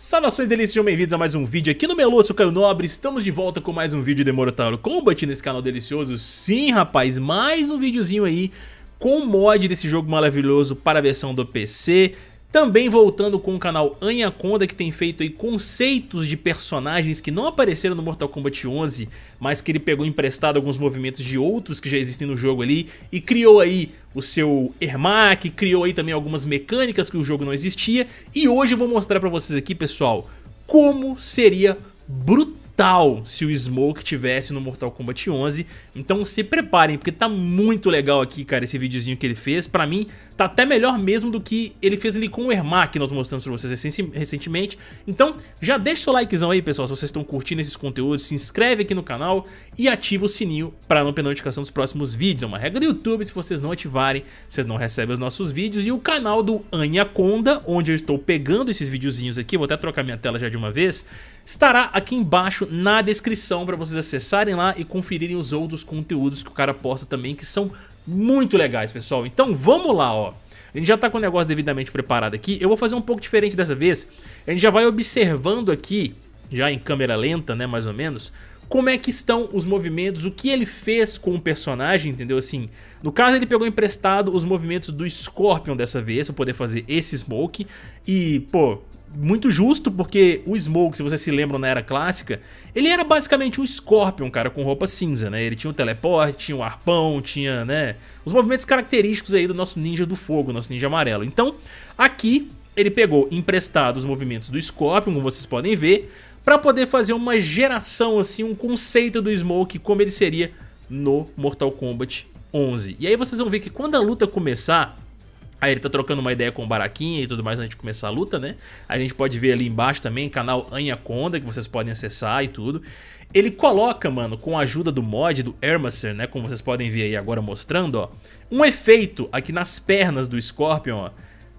Saudações delícias, sejam bem-vindos a mais um vídeo aqui no Meloço Caio Nobre Estamos de volta com mais um vídeo de Morotauro Combat nesse canal delicioso. Sim, rapaz, mais um videozinho aí com mod desse jogo maravilhoso para a versão do PC também voltando com o canal Anaconda que tem feito aí conceitos de personagens que não apareceram no Mortal Kombat 11 Mas que ele pegou emprestado alguns movimentos de outros que já existem no jogo ali E criou aí o seu Ermac, criou aí também algumas mecânicas que o jogo não existia. E hoje eu vou mostrar pra vocês aqui pessoal como seria brutal brutal se o Smoke tivesse no Mortal Kombat 11. Então se preparem, porque tá muito legal aqui, cara, esse videozinho que ele fez. Pra mim, tá até melhor mesmo do que ele fez ali com o Ermac, que nós mostramos pra vocês recentemente. Então já deixa o seu likezão aí, pessoal, se vocês estão curtindo esses conteúdos. Se inscreve aqui no canal e ativa o sininho pra não perder notificação dos próximos vídeos. É uma regra do YouTube, se vocês não ativarem, vocês não recebem os nossos vídeos. E o canal do Anaconda, onde eu estou pegando esses videozinhos aqui, vou até trocar minha tela já de uma vez, estará aqui embaixo na descrição para vocês acessarem lá e conferirem os outros conteúdos que o cara posta também, que são muito legais, pessoal. Então vamos lá, ó. A gente já tá com o negócio devidamente preparado aqui. Eu vou fazer um pouco diferente dessa vez. A gente já vai observando aqui, já em câmera lenta, né, mais ou menos, como é que estão os movimentos, o que ele fez com o personagem, entendeu? Assim, no caso ele pegou emprestado os movimentos do Scorpion dessa vez, pra poder fazer esse Smoke. E, pô, muito justo, porque o Smoke, se vocês se lembram na era clássica, ele era basicamente um Scorpion, cara, com roupa cinza, né? Ele tinha um teleporte, tinha um arpão, tinha, né, os movimentos característicos aí do nosso ninja do fogo, nosso ninja amarelo. Então, aqui ele pegou emprestado os movimentos do Scorpion, como vocês podem ver, para poder fazer uma geração, assim, um conceito do Smoke, como ele seria no Mortal Kombat 11. E aí vocês vão ver que quando a luta começar, Aí ele tá trocando uma ideia com o Baraquinha e tudo mais antes de começar a luta, né? A gente pode ver ali embaixo também, canal Anaconda, que vocês podem acessar e tudo. Ele coloca, mano, com a ajuda do mod, do Hermacer, né? Como vocês podem ver aí agora mostrando, ó. Um efeito aqui nas pernas do Scorpion, ó.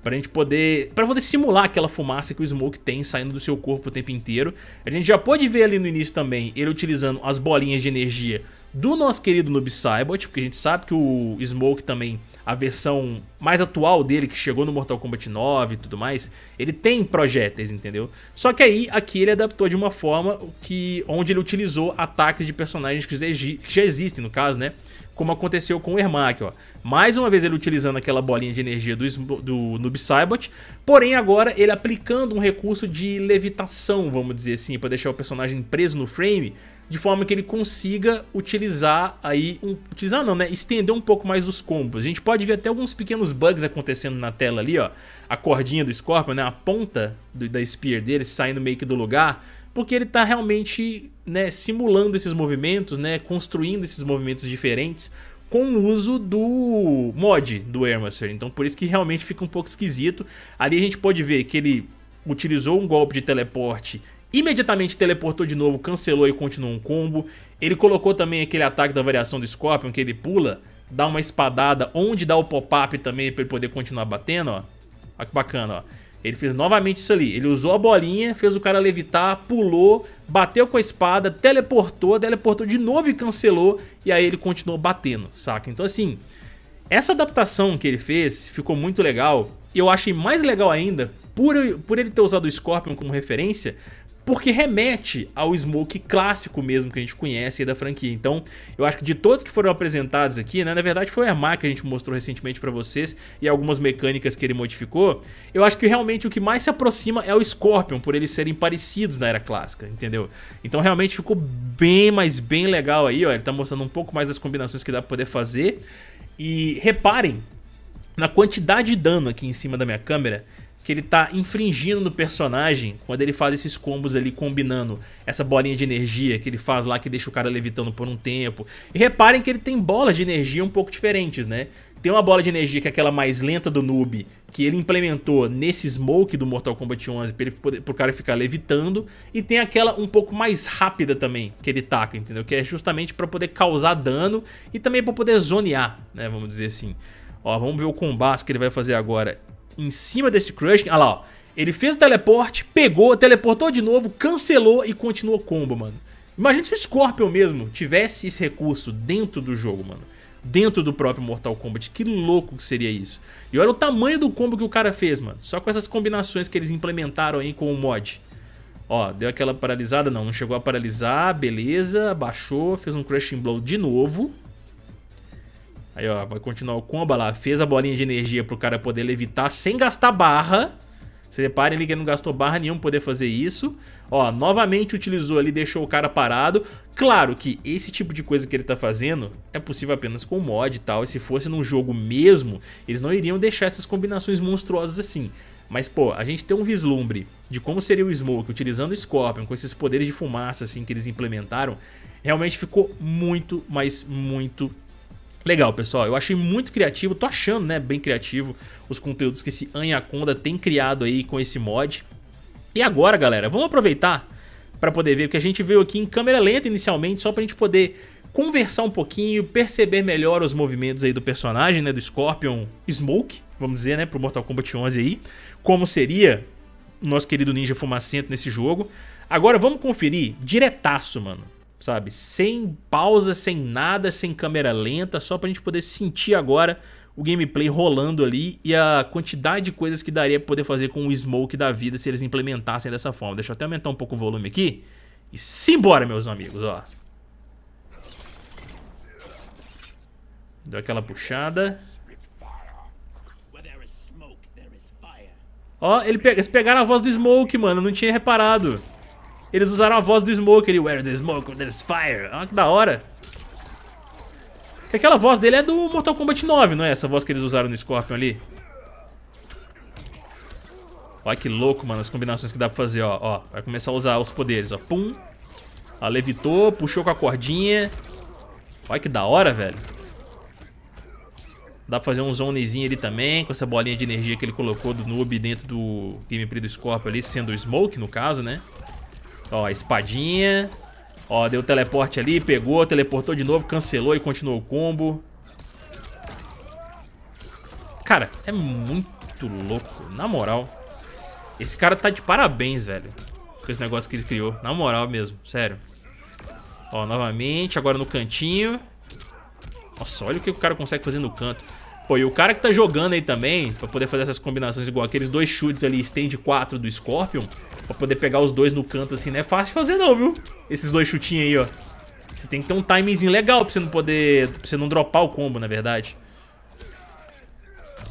Pra gente poder, pra poder simular aquela fumaça que o Smoke tem saindo do seu corpo o tempo inteiro. A gente já pode ver ali no início também ele utilizando as bolinhas de energia do nosso querido Noob Saibot, porque a gente sabe que o Smoke também a versão mais atual dele, que chegou no Mortal Kombat 9 e tudo mais, ele tem projéteis, entendeu? Só que aí, aqui ele adaptou de uma forma que, onde ele utilizou ataques de personagens que já existem, no caso, né? Como aconteceu com o Ermac, ó. Mais uma vez ele utilizando aquela bolinha de energia do, do Noob Saibot, porém agora ele aplicando um recurso de levitação, vamos dizer assim, para deixar o personagem preso no frame, de forma que ele consiga utilizar aí, um, utilizar não, né, estender um pouco mais os combos. A gente pode ver até alguns pequenos bugs acontecendo na tela ali, ó, a cordinha do Scorpion, né, a ponta do, da Spear dele saindo meio que do lugar, porque ele está realmente, né, simulando esses movimentos, né, construindo esses movimentos diferentes com o uso do mod do Hermacer. Então por isso que realmente fica um pouco esquisito. Ali a gente pode ver que ele utilizou um golpe de teleporte Imediatamente teleportou de novo, cancelou e continuou um combo. Ele colocou também aquele ataque da variação do Scorpion, que ele pula, dá uma espadada, onde dá o pop-up também para ele poder continuar batendo, ó. Olha que bacana, ó. Ele fez novamente isso ali, ele usou a bolinha, fez o cara levitar, pulou, bateu com a espada, teleportou, teleportou de novo e cancelou, e aí ele continuou batendo, saca? Então assim, essa adaptação que ele fez ficou muito legal, e eu achei mais legal ainda, por, por ele ter usado o Scorpion como referência, porque remete ao Smoke clássico mesmo que a gente conhece da franquia. Então, eu acho que de todos que foram apresentados aqui, né, na verdade foi o Ermac que a gente mostrou recentemente pra vocês e algumas mecânicas que ele modificou, eu acho que realmente o que mais se aproxima é o Scorpion, por eles serem parecidos na era clássica, entendeu? Então realmente ficou bem, mas bem legal aí, ó, ele tá mostrando um pouco mais das combinações que dá pra poder fazer. E reparem na quantidade de dano aqui em cima da minha câmera, que ele tá infringindo no personagem quando ele faz esses combos ali combinando essa bolinha de energia que ele faz lá que deixa o cara levitando por um tempo. E reparem que ele tem bolas de energia um pouco diferentes, né? Tem uma bola de energia que é aquela mais lenta do noob, que ele implementou nesse smoke do Mortal Kombat 11 para o cara ficar levitando, e tem aquela um pouco mais rápida também que ele taca, entendeu? Que é justamente para poder causar dano e também para poder zonear, né, vamos dizer assim. Ó, vamos ver o combate que ele vai fazer agora em cima desse Crush. Olha lá, ó. Ele fez o teleporte, pegou, teleportou de novo, cancelou e continuou combo, mano. Imagina se o Scorpion mesmo tivesse esse recurso dentro do jogo, mano. Dentro do próprio Mortal Kombat. Que louco que seria isso. E olha o tamanho do combo que o cara fez, mano. Só com essas combinações que eles implementaram aí com o mod. Ó, deu aquela paralisada, não, não chegou a paralisar, beleza, baixou, fez um Crushing Blow de novo. Aí, ó, vai continuar o combo lá, fez a bolinha de energia pro cara poder levitar sem gastar barra. Você reparem ali que ele não gastou barra nenhuma poder fazer isso. Ó, novamente utilizou ali, deixou o cara parado. Claro que esse tipo de coisa que ele tá fazendo é possível apenas com mod e tal. E se fosse num jogo mesmo, eles não iriam deixar essas combinações monstruosas assim. Mas, pô, a gente tem um vislumbre de como seria o Smoke utilizando o Scorpion com esses poderes de fumaça assim que eles implementaram. Realmente ficou muito, mas muito Legal, pessoal. Eu achei muito criativo, tô achando, né, bem criativo os conteúdos que esse Anaconda tem criado aí com esse mod. E agora, galera, vamos aproveitar para poder ver, porque a gente veio aqui em câmera lenta inicialmente, só pra gente poder conversar um pouquinho, perceber melhor os movimentos aí do personagem, né, do Scorpion Smoke, vamos dizer, né, pro Mortal Kombat 11 aí, como seria nosso querido Ninja Fumacento nesse jogo. Agora vamos conferir diretaço, mano sabe? Sem pausa, sem nada, sem câmera lenta, só pra gente poder sentir agora o gameplay rolando ali e a quantidade de coisas que daria pra poder fazer com o Smoke da vida se eles implementassem dessa forma. Deixa eu até aumentar um pouco o volume aqui. E simbora, meus amigos, ó. Deu aquela puxada. Ó, ele pe eles pegaram a voz do Smoke, mano. Eu não tinha reparado. Eles usaram a voz do Smoke ali, Where's the smoke, there's fire. Ah, que da hora. Que aquela voz dele é do Mortal Kombat 9, não é? Essa voz que eles usaram no Scorpion ali. Olha que louco, mano, as combinações que dá pra fazer, ó. ó vai começar a usar os poderes, ó. Pum. Ela levitou, puxou com a cordinha. Olha que da hora, velho. Dá pra fazer um zonezinho ali também, com essa bolinha de energia que ele colocou do noob dentro do gameplay do Scorpion ali, sendo o Smoke, no caso, né? Ó, espadinha. Ó, deu teleporte ali, pegou, teleportou de novo, cancelou e continuou o combo. Cara, é muito louco, na moral. Esse cara tá de parabéns, velho. Com esse negócio que ele criou, na moral mesmo, sério. Ó, novamente, agora no cantinho. Nossa, olha o que o cara consegue fazer no canto. Pô, e o cara que tá jogando aí também, pra poder fazer essas combinações igual aqueles dois chutes ali, stand 4 do Scorpion, Pra poder pegar os dois no canto assim, não é fácil fazer não, viu? Esses dois chutinhos aí, ó. Você tem que ter um timingzinho legal pra você não poder... Pra você não dropar o combo, na verdade.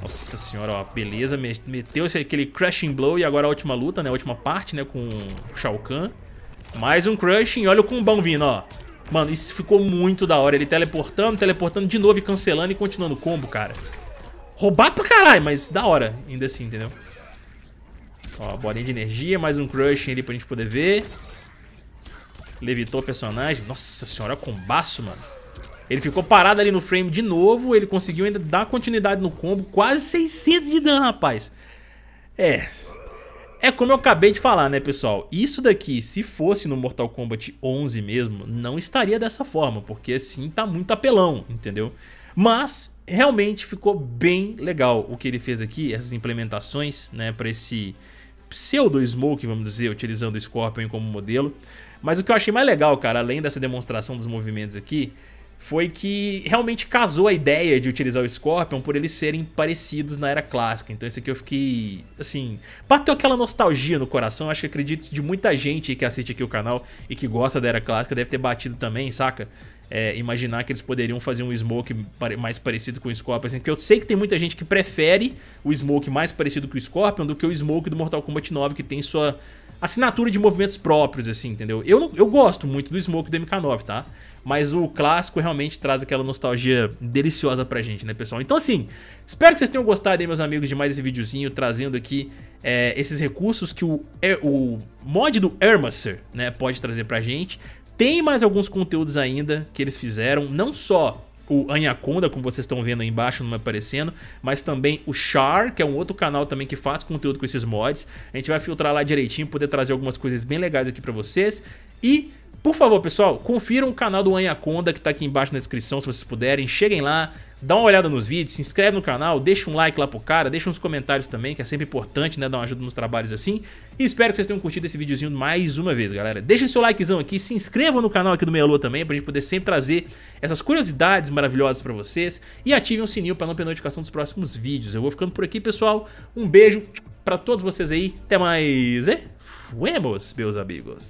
Nossa senhora, ó, beleza. Meteu aquele Crushing Blow e agora a última luta, né? A última parte, né? Com o Shao Kahn. Mais um Crushing. Olha o combão vindo, ó. Mano, isso ficou muito da hora. Ele teleportando, teleportando de novo e cancelando e continuando o combo, cara. Roubado pra caralho, mas da hora ainda assim, entendeu? Ó, bolinha de energia, mais um crush ali pra gente poder ver. Levitou o personagem. Nossa senhora, combaço, mano. Ele ficou parado ali no frame de novo. Ele conseguiu ainda dar continuidade no combo. Quase 600 de dano, rapaz. É. É como eu acabei de falar, né, pessoal? Isso daqui, se fosse no Mortal Kombat 11 mesmo, não estaria dessa forma. Porque assim tá muito apelão, entendeu? Mas realmente ficou bem legal o que ele fez aqui. Essas implementações, né, pra esse pseudo-smoke, vamos dizer, utilizando o Scorpion como modelo. Mas o que eu achei mais legal, cara, além dessa demonstração dos movimentos aqui, foi que realmente casou a ideia de utilizar o Scorpion por eles serem parecidos na era clássica. Então esse aqui eu fiquei, assim, bateu aquela nostalgia no coração. Acho que acredito de muita gente que assiste aqui o canal e que gosta da era clássica deve ter batido também, saca? É, imaginar que eles poderiam fazer um Smoke mais parecido com o Scorpion. Assim, porque eu sei que tem muita gente que prefere o Smoke mais parecido com o Scorpion do que o Smoke do Mortal Kombat 9, que tem sua assinatura de movimentos próprios, assim, entendeu? Eu, eu gosto muito do Smoke do MK9, tá? Mas o clássico realmente traz aquela nostalgia deliciosa pra gente, né, pessoal? Então, assim, espero que vocês tenham gostado aí, meus amigos, de mais esse videozinho, trazendo aqui é, esses recursos que o, o mod do Ermaser, né, pode trazer pra gente. Tem mais alguns conteúdos ainda que eles fizeram, não só o Anaconda, como vocês estão vendo aí embaixo, não aparecendo, mas também o Char, que é um outro canal também que faz conteúdo com esses mods. A gente vai filtrar lá direitinho, poder trazer algumas coisas bem legais aqui pra vocês. E, por favor, pessoal, confiram o canal do Anaconda que tá aqui embaixo na descrição, se vocês puderem. Cheguem lá, Dá uma olhada nos vídeos, se inscreve no canal, deixa um like lá pro cara, deixa uns comentários também, que é sempre importante, né, dar uma ajuda nos trabalhos assim. E espero que vocês tenham curtido esse videozinho mais uma vez, galera. Deixa seu likezão aqui, se inscrevam no canal aqui do Meia Lua também, pra gente poder sempre trazer essas curiosidades maravilhosas pra vocês. E ativem o sininho pra não perder notificação dos próximos vídeos. Eu vou ficando por aqui, pessoal. Um beijo pra todos vocês aí. Até mais, e... fuemos, meus amigos.